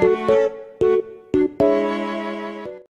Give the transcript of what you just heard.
Música